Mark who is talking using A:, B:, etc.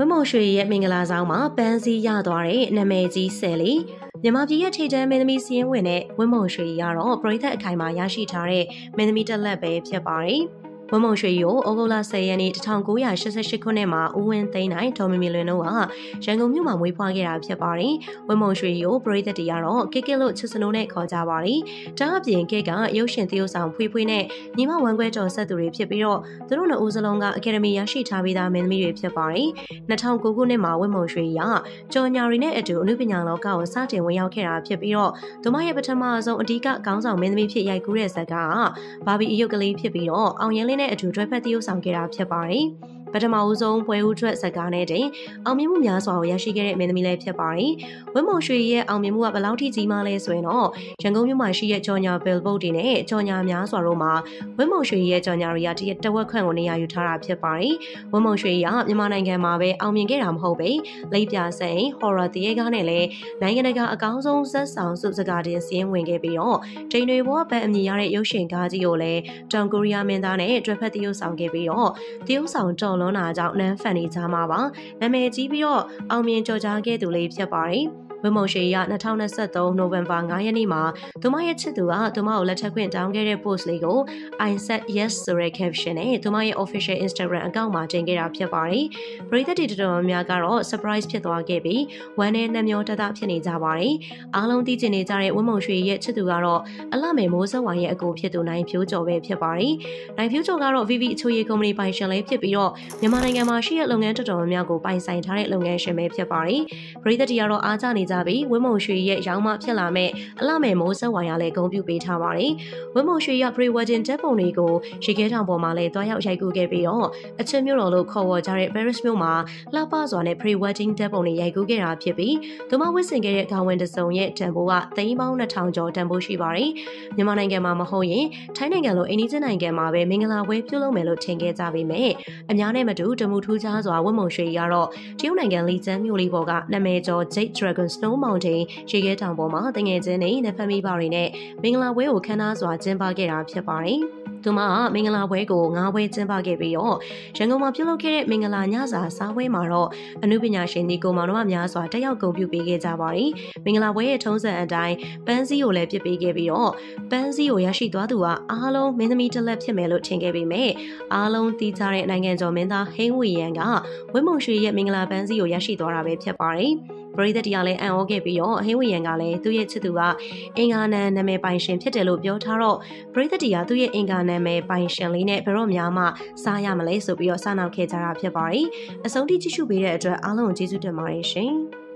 A: ဝင်းမုံရွှေရဲ့မင်္ဂလာဆောင်မှာပန်းစည်းရသွားတဲ့နာမည်ကြီးဆယ်လီမြန်မာပြည်ရဲ့ထိပ်တန်းမင်းသမီးစီးရင်ဝင်တဲ့ဝင်းမုံရွှေရတော့ပရိသတ်အခိုင်မှာရရှိထားတဲ့မင်းသမီးတက်လက်ပဲဖြစ်ပါတယ်။ ဝမုံရွှေကိုဩဂုတ်လ10ရက်နေ့1988ခုနှစ်မှာဦးဝင်းသိန်းနိုင်ဒေါ်မီမီလွင်တို့ကရန်ကုန်မြို့မှာမွေးဖွားခဲ့တာဖြစ်ပါတယ်။ဝမုံရွှေကိုပရိသတ်တွေကတော့ကစ်ကစ်လို့ချစ်စနိုးနဲ့ခေါ်ကြပါတယ်။ဒါအပြင်ကစ်ကရုပ်ရှင်သရုပ်ဆောင်ဖွေးဖွေးနဲ့ညီမဝမ်ခွဲကျော်ဆက်သူတွေဖြစ်ပြီးတော့သူတို့နှစ်ဦးစလုံးကအကယ်ဒမီရရှိထားပြီးသားမင်းသမီးတွေဖြစ်ပါတယ်။2009ခုနှစ်မှာဝမုံရွှေရကြော်ညာရီနဲ့အတူအမှုပညာလောကကိုစတင်ဝင်ရောက်ခဲ့တာဖြစ်ပြီးတော့သူမရဲ့ပထမဆုံးအဓိကခေါင်းဆောင်မင်းသမီးဖြစ်ရိုက်ကူးတဲ့ဇာတ်ကဘာဘီအယုတ်ကလေးဖြစ်ပြီးတော့အောင်ရင်လင်းနဲ့အတူတွဲဖက်သရုပ်ဆောင်ခဲ့တာဖြစ်ပါတယ်။ ပထမဦးဆုံးပွဲဦးထွက်ဇက်ကားနဲ့တင်အောင်မြင်မှုများစွာကိုရရှိခဲ့တဲ့မင်းသမီးလည်းဖြစ်ပါတယ်။ဝင်းမုံရွှေရဲ့အောင်မြင်မှုကဘယ်လောက်ထိကြီးမားလဲဆိုရင်တော့ရန်ကုန်မြို့မှာရှိတဲ့ကြော်ညာ billboard တွေနဲ့ကြော်ညာများစွာတို့မှာဝင်းမုံရွှေရဲ့ကြော်ညာတွေကတရက်တဝက်ခန့်ကိုနေရာယူထားတာဖြစ်ပါတယ်။ဝင်းမုံရွှေကမြန်မာနိုင်ငံမှာပဲအောင်မြင်ခဲ့တာမဟုတ်ပဲလိပ်ပြစိန် horror တရေကားနဲ့လည်းနိုင်ငံတကာအကောင်းဆုံးဇက်ဆောင်စုစကားတင်စီးရင်ဝင်ခဲ့ပြီးတော့တိန်တွေဘောပန်းအမည်ရတဲ့ရုပ်ရှင်ကားကြီးကိုလည်းတောင်ကိုရီးယားမင်းသားနဲ့တွဲဖက်တရုပ်ဆောင်ခဲ့ပြီးတော့တရုပ်ဆောင်တော်လွန်တာကြောင့်နန်းဖန်နေကြမှာပါနာမည်ကြီးပြီးတော့အောင်မြင်ကြော်ကြားခဲ့သူလေးဖြစ်ပါတယ် ဝင်းမုံရှေရ2023နိုဝင်ဘာ9ရက်နေ့မှာသူမရဲ့ချစ်သူကသူမကိုလက်ထပ်ခွင့်တောင်းခဲ့တဲ့ post လေးကို I said yes ဆိုတဲ့ caption နဲ့သူမရဲ့ official Instagram account မှာတင်ခဲ့တာဖြစ်ပါတယ်။ပရိသတ်တွေတော်တော်များကတော့ surprise ဖြစ်သွားခဲ့ပြီးဝမ်းနဲ့နှမျောတတဖြစ်နေကြပါတယ်။အားလုံးသိချင်နေကြတဲ့ဝင်းမုံရွှေရဲ့ချစ်သူကတော့အလှမယ်မိုးစဝိုင်ရဲ့အကိုဖြစ်သူနိုင်ဖြိုးကျော်ပဲဖြစ်ပါတယ်။နိုင်ဖြိုးကျော်ကတော့ VV အချိုရည်ကုမ္ပဏီပိုင်ရှင်လေးဖြစ်ပြီးတော့မြန်မာနိုင်ငံမှာရှိတဲ့လုပ်ငန်းတော်တော်များများကိုပိုင်ဆိုင်ထားတဲ့လုပ်ငန်းရှင်ပဲဖြစ်ပါတယ်။ပရိသတ်တွေကတော့အားကြနေကြပြီးဝင်းမုံရွှေရဲ့ရောင်းမဖြစ်လာမဲ့အလှမယ်မိုးဆက်ဝိုင်ရလည်းဂုဏ်ပြုပေးထားပါတယ်။ဝင်းမုံရွှေရ pre wedding တက်ပုံတွေကိုရေခဲထောင်ပေါ်မှာလည်းတွားရောက်ရိုက်ကူးခဲ့ပြီးတော့အချင်းမျိုးတော်လို့ခေါ်ဝေါ်ကြတဲ့ Paris မြို့မှာလှပစွာနဲ့ pre wedding တက်ပုံတွေရိုက်ကူးခဲ့တာဖြစ်ပြီးသူမဝစ်ဆင်ခဲ့တဲ့ခေါင်းဝင်တစုံရဲ့တန်ဖိုးကသိန်းပေါင်း2000ကျော်တန်ဖိုးရှိပါတယ်။မြန်မာနိုင်ငံမှာမဟုတ်ရင်ထိုင်းနိုင်ငံလိုအိန္ဒိယနိုင်ငံမှာပဲမင်္ဂလာပွဲပြုလုပ်မယ်လို့ထင်ခဲ့ကြပေမဲ့အများနဲ့မတူတမှုထူးခြားစွာဝတ်မုံရွှေရတော့တရုတ်နိုင်ငံလီကျန်းမြို့လေးပေါ်ကနာမည်ကျော် Jade Dragon Snow Mountain ရေခဲတောင်ပေါ်မှာတငယ်ချင်းတွေနဲ့ဖမ်းမိပါတွေနဲ့မင်္ဂလာပွဲကိုခမ်းနားစွာကျင်းပခဲ့တာဖြစ်ပါတယ်။သူမကမင်္ဂလာပွဲကိုငါးပွဲကျင်းပခဲ့ပြီးတော့ရန်ကုန်မှာပြုလုပ်ခဲ့တဲ့မင်္ဂလာညစာစားပွဲမှာတော့အနုပညာရှင်ဒီကိုမောင်တို့များစွာတက်ရောက်ဂုဏ်ပြုပေးခဲ့ကြပါတယ်။မင်္ဂလာပွဲရဲ့ထုံးစံအတိုင်းပန်းစည်းကိုလည်းပြစ်ပေးခဲ့ပြီးတော့ပန်းစည်းကိုရရှိသွားသူကအားလုံးမင်းသမီးတစ်လက်ဖြစ်မယ်လို့ထင်ခဲ့ပေမဲ့အားလုံးသိကြတဲ့နိုင်ငံကျော်မင်းသားဟိန်းဝီယန်ကဝင်းမုံရွှေရဲ့မင်္ဂလာပန်းစည်းကိုရရှိသွားတာပဲဖြစ်ပါတယ်။ ပရိသတ်တရားလည်းအံ့ဩခဲ့ပြီးတော့အဟင်းဝီယန်ကလည်းသူ့ရဲ့ချစ်သူကအင်္ဂါနံနာမည်ပိုင်ရှင်ဖြစ်တယ်လို့ပြောထားတော့ပရိသတ်တရားသူ့ရဲ့အင်္ဂါနာမည်ပိုင်ရှင်လေးနဲ့ဘယ်တော့မှစားရမလဲဆိုပြီးတော့စနောက်ခဲ့ကြတာဖြစ်ပါတယ်။အဆုံးထိကြည့်ရှုပေးတဲ့အတွက်အားလုံးကိုကျေးဇူးတင်ပါတယ်ရှင်။